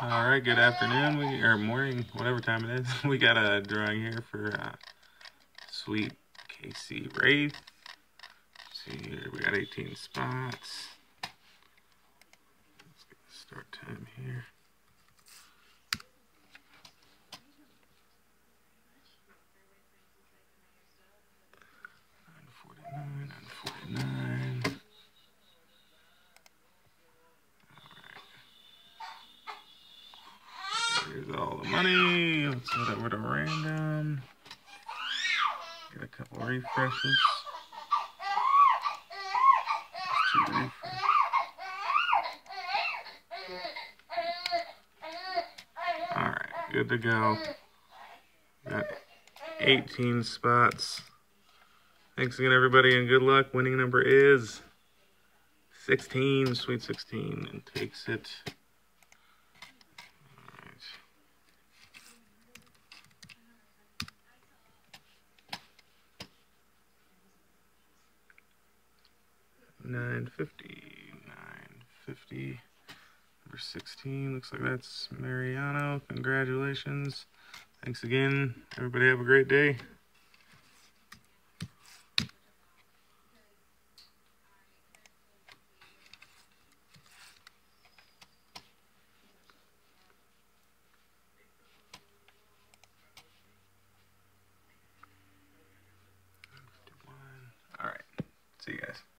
All right, good afternoon, we or morning, whatever time it is. We got a drawing here for uh, Sweet KC Wraith. Let's see here, we got 18 spots. Let's get the start time here. Money. Let's head over to random. Get a couple refreshes. Two refresh. Alright, good to go. Got 18 spots. Thanks again, everybody, and good luck. Winning number is 16, sweet 16, and takes it. 950, Number 16, looks like that's Mariano. Congratulations. Thanks again. Everybody have a great day.